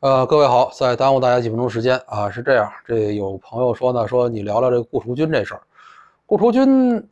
呃，各位好，再耽误大家几分钟时间啊，是这样，这有朋友说呢，说你聊聊这个顾雏军这事儿。顾雏军，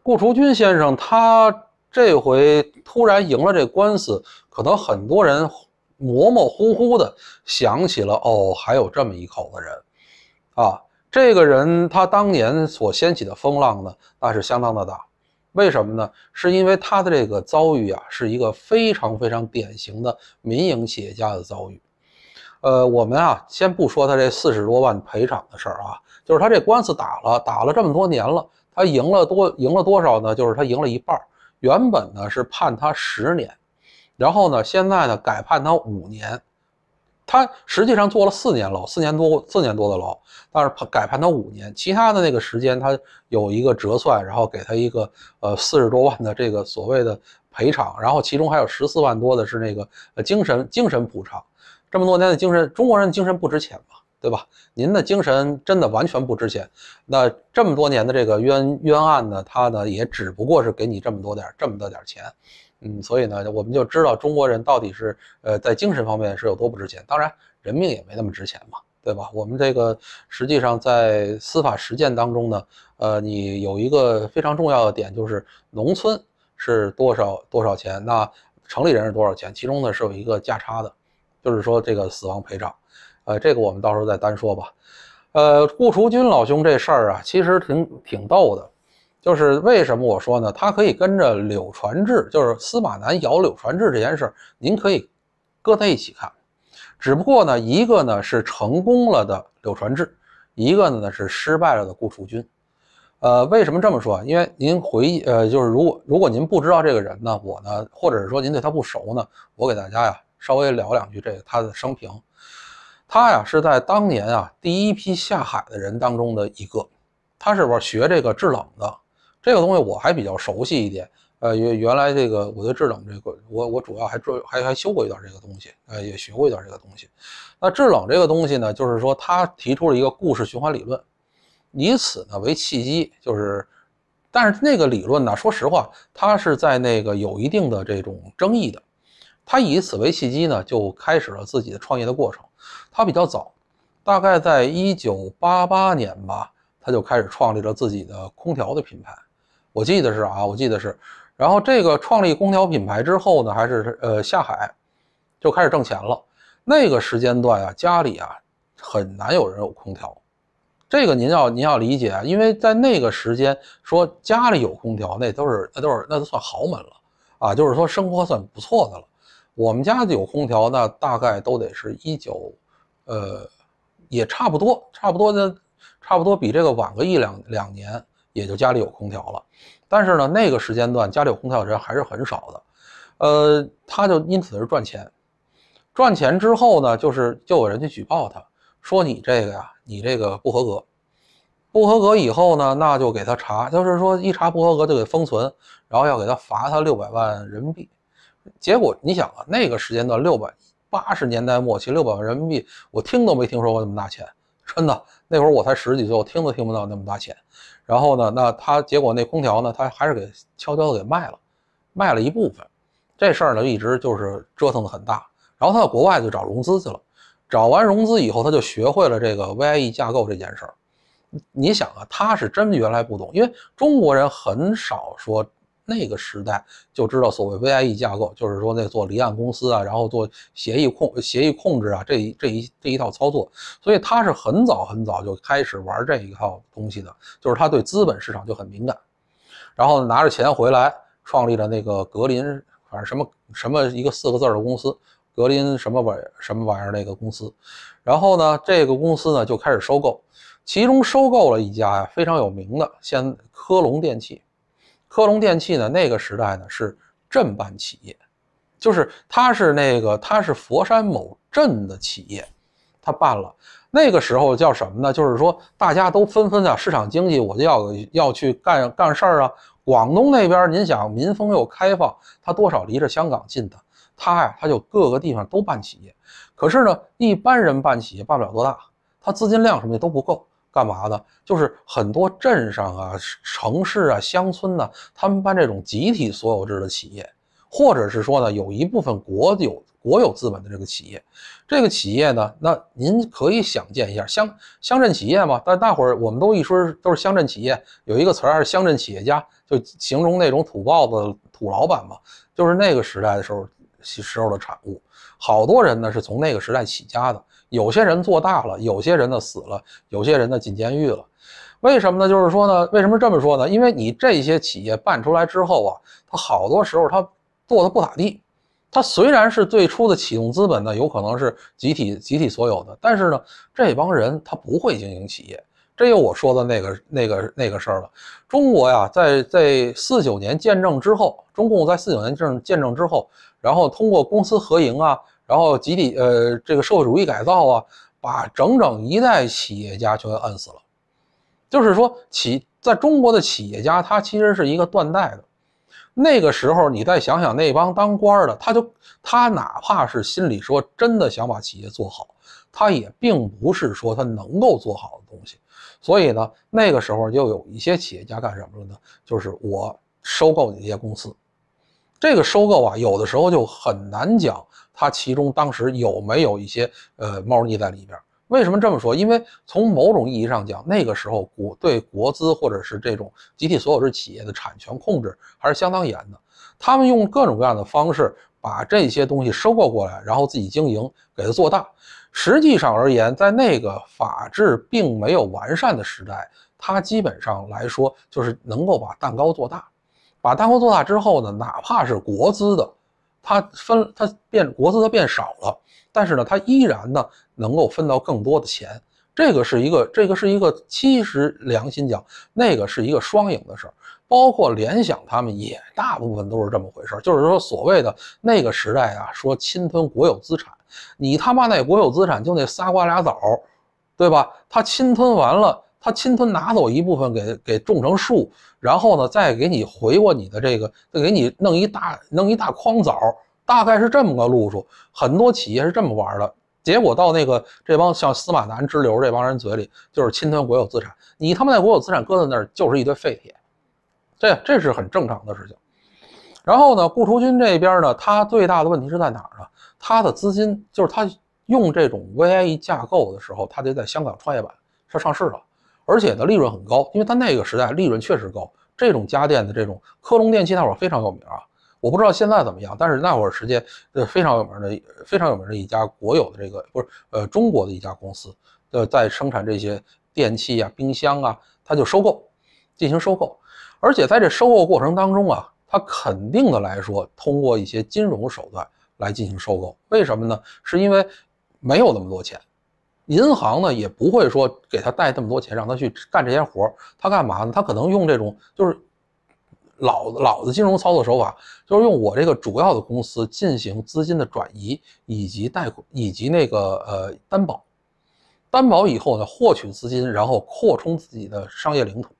顾雏军先生他这回突然赢了这官司，可能很多人模模糊糊的想起了，哦，还有这么一口子人啊。这个人他当年所掀起的风浪呢，那是相当的大。为什么呢？是因为他的这个遭遇啊，是一个非常非常典型的民营企业家的遭遇。呃，我们啊，先不说他这四十多万赔偿的事儿啊，就是他这官司打了，打了这么多年了，他赢了多赢了多少呢？就是他赢了一半原本呢是判他十年，然后呢现在呢改判他五年，他实际上坐了四年牢，四年多四年多的牢，但是判改判他五年，其他的那个时间他有一个折算，然后给他一个呃四十多万的这个所谓的赔偿，然后其中还有十四万多的是那个呃精神精神补偿。这么多年的精神，中国人精神不值钱嘛，对吧？您的精神真的完全不值钱。那这么多年的这个冤冤案呢，他呢也只不过是给你这么多点这么多点钱，嗯，所以呢，我们就知道中国人到底是呃在精神方面是有多不值钱。当然，人命也没那么值钱嘛，对吧？我们这个实际上在司法实践当中呢，呃，你有一个非常重要的点就是农村是多少多少钱，那城里人是多少钱，其中呢是有一个价差的。就是说这个死亡赔偿，呃，这个我们到时候再单说吧。呃，顾雏君老兄这事儿啊，其实挺挺逗的。就是为什么我说呢？他可以跟着柳传志，就是司马南咬柳传志这件事儿，您可以搁在一起看。只不过呢，一个呢是成功了的柳传志，一个呢是失败了的顾雏君。呃，为什么这么说？因为您回忆，呃，就是如果如果您不知道这个人呢，我呢，或者是说您对他不熟呢，我给大家呀。稍微聊两句这个他的生平，他呀是在当年啊第一批下海的人当中的一个，他是玩学这个制冷的，这个东西我还比较熟悉一点。呃，原原来这个我对制冷这个，我我主要还做还还修过一段这个东西，呃，也学过一段这个东西。那制冷这个东西呢，就是说他提出了一个故事循环理论，以此呢为契机，就是，但是那个理论呢，说实话，它是在那个有一定的这种争议的。他以此为契机呢，就开始了自己的创业的过程。他比较早，大概在一九八八年吧，他就开始创立了自己的空调的品牌。我记得是啊，我记得是。然后这个创立空调品牌之后呢，还是呃下海，就开始挣钱了。那个时间段啊，家里啊很难有人有空调。这个您要您要理解啊，因为在那个时间说家里有空调，那都是那都是那都算豪门了啊，就是说生活算不错的了。我们家有空调，那大概都得是一九，呃，也差不多，差不多的，差不多比这个晚个一两两年，也就家里有空调了。但是呢，那个时间段家里有空调的人还是很少的，呃，他就因此是赚钱，赚钱之后呢，就是就有人去举报他，说你这个呀，你这个不合格，不合格以后呢，那就给他查，就是说一查不合格就给封存，然后要给他罚他六百万人民币。结果你想啊，那个时间段六百八十年代末期六百万人民币，我听都没听说过那么大钱，真的。那会儿我才十几岁，我听都听不到那么大钱。然后呢，那他结果那空调呢，他还是给悄悄的给卖了，卖了一部分。这事儿呢，一直就是折腾的很大。然后他到国外就找融资去了，找完融资以后，他就学会了这个 VIE 架构这件事儿。你想啊，他是真原来不懂，因为中国人很少说。那个时代就知道所谓 VIE 架构，就是说那做离岸公司啊，然后做协议控协议控制啊，这一这一这一套操作，所以他是很早很早就开始玩这一套东西的，就是他对资本市场就很敏感，然后拿着钱回来创立了那个格林，反正什么什么一个四个字的公司，格林什么玩什么玩意儿那个公司，然后呢这个公司呢就开始收购，其中收购了一家呀非常有名的，先科隆电器。科隆电器呢？那个时代呢是镇办企业，就是它是那个它是佛山某镇的企业，它办了。那个时候叫什么呢？就是说大家都纷纷啊，市场经济我就要要去干干事儿啊。广东那边您想民风又开放，它多少离着香港近的，它呀它就各个地方都办企业。可是呢，一般人办企业办不了多大，它资金量什么的都不够。干嘛的？就是很多镇上啊、城市啊、乡村呢，他们办这种集体所有制的企业，或者是说呢，有一部分国有国有资本的这个企业。这个企业呢，那您可以想见一下乡乡镇企业嘛？但大伙儿我们都一说都是乡镇企业，有一个词儿是乡镇企业家，就形容那种土包子、土老板嘛，就是那个时代的时候时候的产物。好多人呢是从那个时代起家的，有些人做大了，有些人呢死了，有些人呢进监狱了。为什么呢？就是说呢，为什么这么说呢？因为你这些企业办出来之后啊，它好多时候它做的不咋地。它虽然是最初的启动资本呢，有可能是集体集体所有的，但是呢，这帮人他不会经营企业。这有我说的那个那个那个事儿了。中国呀，在在四九年建政之后，中共在四九年政建政之后，然后通过公私合营啊，然后集体呃这个社会主义改造啊，把整整一代企业家全摁死了。就是说，企在中国的企业家，他其实是一个断代的。那个时候，你再想想那帮当官的，他就他哪怕是心里说真的想把企业做好，他也并不是说他能够做好的东西。所以呢，那个时候就有一些企业家干什么了呢？就是我收购你这些公司。这个收购啊，有的时候就很难讲，它其中当时有没有一些呃猫腻在里边。为什么这么说？因为从某种意义上讲，那个时候国对国资或者是这种集体所有制企业的产权控制还是相当严的。他们用各种各样的方式把这些东西收购过来，然后自己经营，给它做大。实际上而言，在那个法治并没有完善的时代，它基本上来说就是能够把蛋糕做大。把蛋糕做大之后呢，哪怕是国资的，它分它变国资它变少了。但是呢，他依然呢能够分到更多的钱，这个是一个，这个是一个，其实良心讲，那个是一个双赢的事儿。包括联想他们也大部分都是这么回事儿，就是说所谓的那个时代啊，说侵吞国有资产，你他妈那国有资产就那仨瓜俩枣，对吧？他侵吞完了，他侵吞拿走一部分给给种成树，然后呢再给你回过你的这个，再给你弄一大弄一大筐枣。大概是这么个路数，很多企业是这么玩的。结果到那个这帮像司马南支流这帮人嘴里，就是侵吞国有资产。你他妈那国有资产搁在那儿就是一堆废铁，这这是很正常的事情。然后呢，顾雏军这边呢，他最大的问题是在哪儿呢？他的资金就是他用这种 VIE 架构的时候，他得在香港创业板上上市了，而且呢利润很高，因为他那个时代利润确实高。这种家电的这种科隆电器那会儿非常有名啊。我不知道现在怎么样，但是那会儿时间，呃，非常有名的、非常有名的一家国有的这个不是呃中国的一家公司，呃，在生产这些电器啊、冰箱啊，它就收购，进行收购，而且在这收购过程当中啊，它肯定的来说，通过一些金融手段来进行收购。为什么呢？是因为没有那么多钱，银行呢也不会说给他贷那么多钱让他去干这些活他干嘛呢？他可能用这种就是。老老的金融操作手法就是用我这个主要的公司进行资金的转移，以及贷款，以及那个呃担保，担保以后呢获取资金，然后扩充自己的商业领土。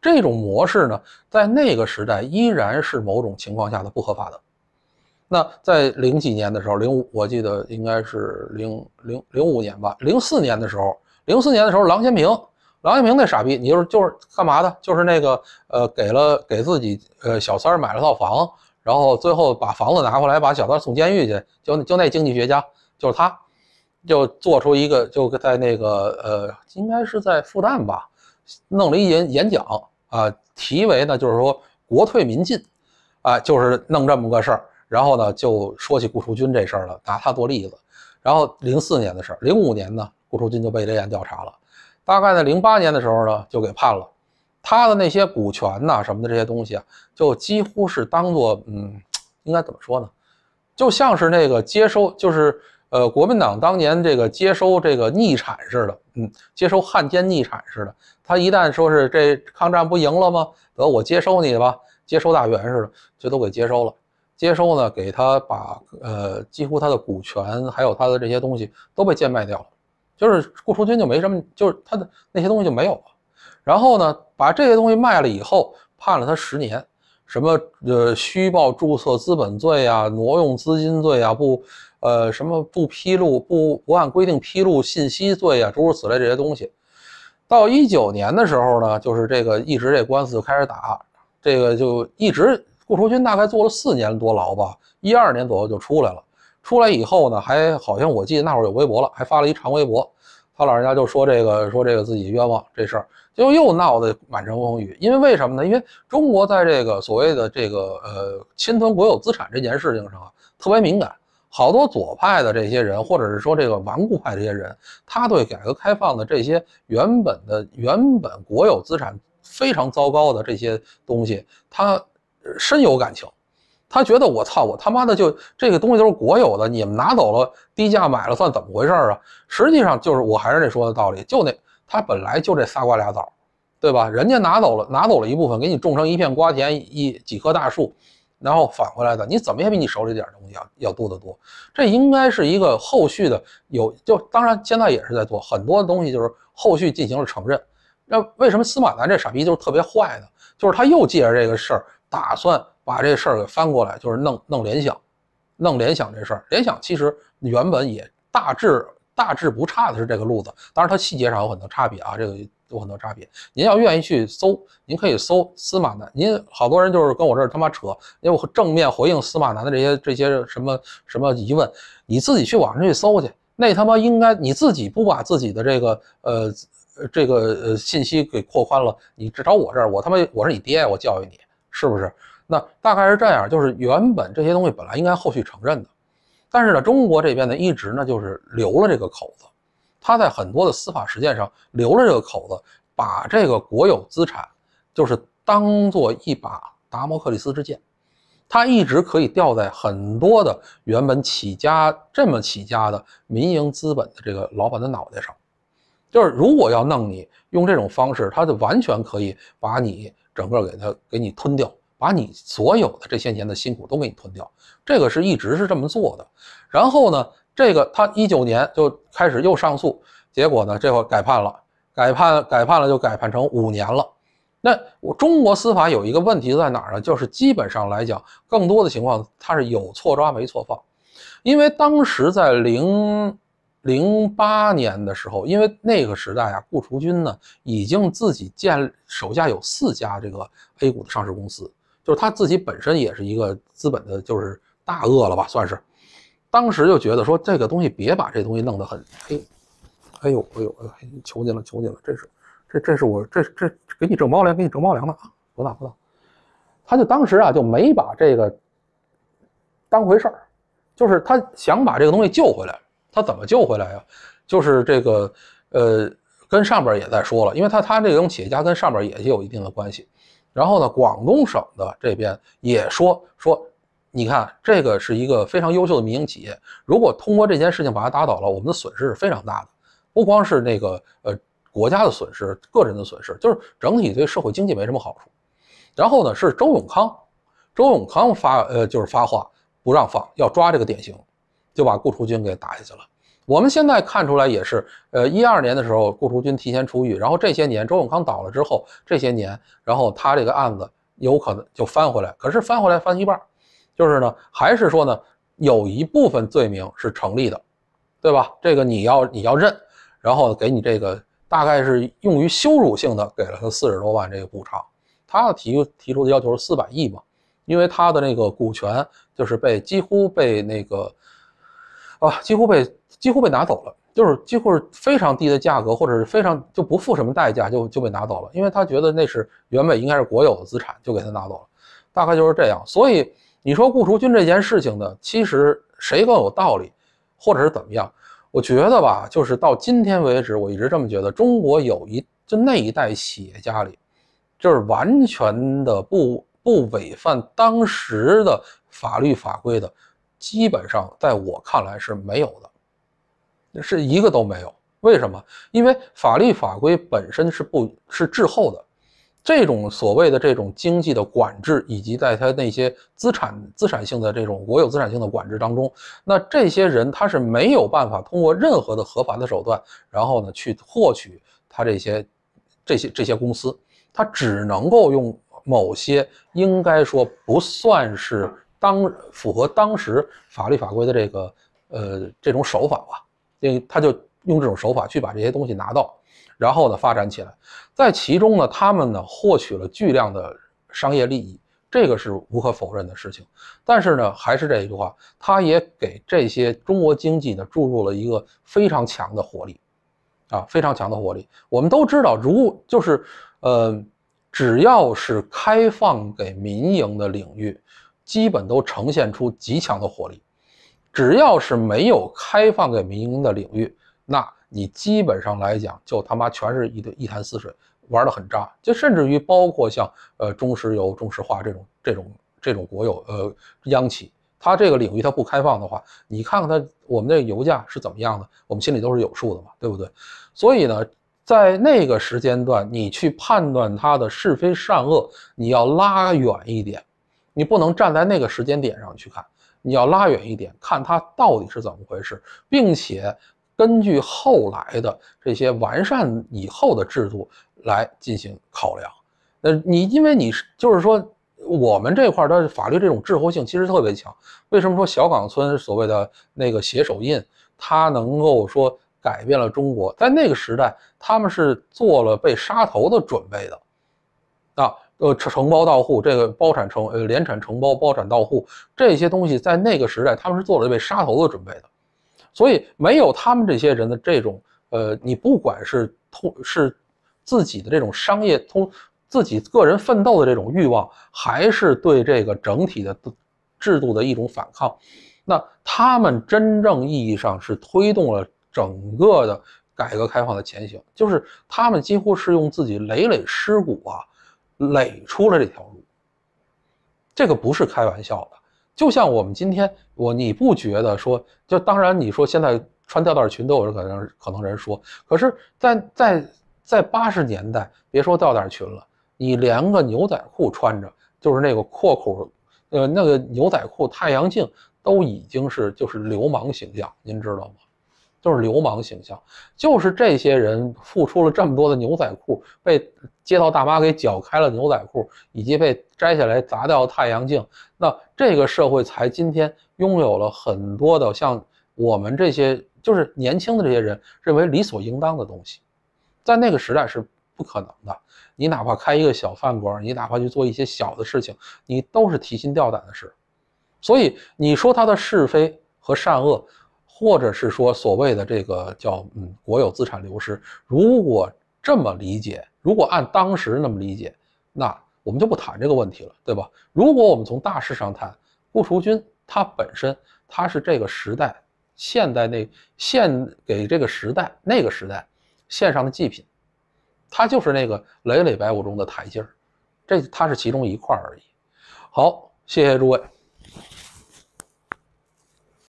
这种模式呢，在那个时代依然是某种情况下的不合法的。那在零几年的时候，零五我记得应该是零零零五年吧，零四年的时候，零四年的时候，郎咸平。郎咸平那傻逼，你就是就是干嘛的？就是那个呃，给了给自己呃小三儿买了套房，然后最后把房子拿回来，把小三送监狱去。就就那经济学家，就是他，就做出一个，就在那个呃，应该是在复旦吧，弄了一演演讲啊，题为呢就是说国退民进，啊，就是弄这么个事儿。然后呢，就说起顾雏军这事儿了，拿他做例子。然后零四年的事儿，零五年呢，顾雏军就被立案调查了。大概在零八年的时候呢，就给判了。他的那些股权呐什么的这些东西啊，就几乎是当做嗯，应该怎么说呢？就像是那个接收，就是呃，国民党当年这个接收这个逆产似的，嗯，接收汉奸逆产似的。他一旦说是这抗战不赢了吗？得我接收你吧，接收大员似的，就都给接收了。接收呢，给他把呃，几乎他的股权还有他的这些东西都被贱卖掉了。就是顾雏军就没什么，就是他的那些东西就没有了。然后呢，把这些东西卖了以后，判了他十年，什么呃虚报注册资本罪啊，挪用资金罪啊，不呃什么不披露不不按规定披露信息罪啊，诸如此类这些东西。到一九年的时候呢，就是这个一直这官司就开始打，这个就一直顾雏军大概坐了四年多牢吧，一二年左右就出来了。出来以后呢，还好像我记得那会儿有微博了，还发了一长微博。他老人家就说这个说这个自己冤枉这事儿，就又闹得满城风雨。因为为什么呢？因为中国在这个所谓的这个呃侵吞国有资产这件事情上啊特别敏感，好多左派的这些人，或者是说这个顽固派这些人，他对改革开放的这些原本的原本国有资产非常糟糕的这些东西，他深有感情。他觉得我操，我他妈的就这个东西都是国有的，你们拿走了，低价买了，算怎么回事啊？实际上就是我还是那说的道理，就那他本来就这仨瓜俩枣，对吧？人家拿走了，拿走了一部分，给你种成一片瓜田，一几棵大树，然后返回来的，你怎么也比你手里点东西要要多得多。这应该是一个后续的有，就当然现在也是在做很多东西，就是后续进行了承认。那为什么司马南这傻逼就是特别坏呢？就是他又借着这个事儿打算。把这事儿给翻过来，就是弄弄联想，弄联想这事儿。联想其实原本也大致大致不差的是这个路子，当然它细节上有很多差别啊，这个有很多差别。您要愿意去搜，您可以搜司马南。您好多人就是跟我这儿他妈扯，因为我正面回应司马南的这些这些什么什么疑问，你自己去网上去搜去，那他妈应该你自己不把自己的这个呃这个呃信息给扩宽了，你找我这儿，我他妈我是你爹，我教育你是不是？那大概是这样，就是原本这些东西本来应该后续承认的，但是呢，中国这边呢一直呢就是留了这个口子，他在很多的司法实践上留了这个口子，把这个国有资产就是当做一把达摩克利斯之剑，他一直可以吊在很多的原本起家这么起家的民营资本的这个老板的脑袋上，就是如果要弄你，用这种方式，他就完全可以把你整个给他给你吞掉。把你所有的这些年的辛苦都给你吞掉，这个是一直是这么做的。然后呢，这个他一九年就开始又上诉，结果呢，这回改判了，改判改判了就改判成五年了。那我中国司法有一个问题在哪儿呢？就是基本上来讲，更多的情况它是有错抓没错放，因为当时在零零八年的时候，因为那个时代啊，顾雏军呢已经自己建手下有四家这个 A 股的上市公司。就是他自己本身也是一个资本的，就是大鳄了吧，算是。当时就觉得说这个东西别把这东西弄得很，哎，哎呦，哎呦，哎呦，求你了，求你了，这是，这这是我这这给你挣猫粮，给你挣猫粮的啊，不大不大。他就当时啊就没把这个当回事儿，就是他想把这个东西救回来，他怎么救回来呀？就是这个呃，跟上边也在说了，因为他他这种企业家跟上边也有一定的关系。然后呢，广东省的这边也说说，你看这个是一个非常优秀的民营企业，如果通过这件事情把它打倒了，我们的损失是非常大的，不光是那个呃国家的损失，个人的损失，就是整体对社会经济没什么好处。然后呢，是周永康，周永康发呃就是发话不让放，要抓这个典型，就把顾雏军给打下去了。我们现在看出来也是，呃，一二年的时候，顾雏军提前出狱，然后这些年周永康倒了之后，这些年，然后他这个案子有可能就翻回来，可是翻回来翻一半，就是呢，还是说呢，有一部分罪名是成立的，对吧？这个你要你要认，然后给你这个大概是用于羞辱性的，给了他四十多万这个补偿，他提提出的要求是四百亿嘛，因为他的那个股权就是被几乎被那个。啊，几乎被几乎被拿走了，就是几乎是非常低的价格，或者是非常就不付什么代价就就被拿走了，因为他觉得那是原本应该是国有的资产，就给他拿走了，大概就是这样。所以你说顾雏军这件事情呢，其实谁更有道理，或者是怎么样？我觉得吧，就是到今天为止，我一直这么觉得，中国有一就那一代企业家里，就是完全的不不违反当时的法律法规的。基本上在我看来是没有的，是一个都没有。为什么？因为法律法规本身是不是滞后的，这种所谓的这种经济的管制，以及在他那些资产资产性的这种国有资产性的管制当中，那这些人他是没有办法通过任何的合法的手段，然后呢去获取他这些这些这些公司，他只能够用某些应该说不算是。当符合当时法律法规的这个呃这种手法吧，因为他就用这种手法去把这些东西拿到，然后呢发展起来，在其中呢他们呢获取了巨量的商业利益，这个是无可否认的事情。但是呢，还是这一句话，他也给这些中国经济呢注入了一个非常强的活力，啊，非常强的活力。我们都知道，如就是呃，只要是开放给民营的领域，基本都呈现出极强的活力。只要是没有开放给民营的领域，那你基本上来讲，就他妈全是一堆一潭死水，玩的很渣。就甚至于包括像呃中石油、中石化这种这种这种国有呃央企，它这个领域它不开放的话，你看看它我们这个油价是怎么样的，我们心里都是有数的嘛，对不对？所以呢，在那个时间段，你去判断它的是非善恶，你要拉远一点，你不能站在那个时间点上去看。你要拉远一点，看它到底是怎么回事，并且根据后来的这些完善以后的制度来进行考量。呃，你因为你是就是说，我们这块的法律这种滞后性其实特别强。为什么说小岗村所谓的那个写手印，它能够说改变了中国？在那个时代，他们是做了被杀头的准备的，啊。呃，承承包到户，这个包产承呃联产承包包产到户这些东西，在那个时代他们是做了被杀头的准备的，所以没有他们这些人的这种呃，你不管是通是自己的这种商业通自己个人奋斗的这种欲望，还是对这个整体的制度的一种反抗，那他们真正意义上是推动了整个的改革开放的前行，就是他们几乎是用自己累累尸骨啊。垒出了这条路，这个不是开玩笑的。就像我们今天，我你不觉得说，就当然你说现在穿吊带裙都有可能可能人说，可是，在在在八十年代，别说吊带裙了，你连个牛仔裤穿着，就是那个阔裤，呃，那个牛仔裤太阳镜都已经是就是流氓形象，您知道吗？就是流氓形象，就是这些人付出了这么多的牛仔裤，被街道大妈给绞开了牛仔裤，以及被摘下来砸掉太阳镜，那这个社会才今天拥有了很多的像我们这些就是年轻的这些人认为理所应当的东西，在那个时代是不可能的。你哪怕开一个小饭馆，你哪怕去做一些小的事情，你都是提心吊胆的事。所以你说他的是非和善恶。或者是说所谓的这个叫嗯国有资产流失，如果这么理解，如果按当时那么理解，那我们就不谈这个问题了，对吧？如果我们从大势上谈，顾雏军他本身他是这个时代现代那献给这个时代那个时代献上的祭品，他就是那个累累白骨中的台阶儿，这他是其中一块而已。好，谢谢诸位。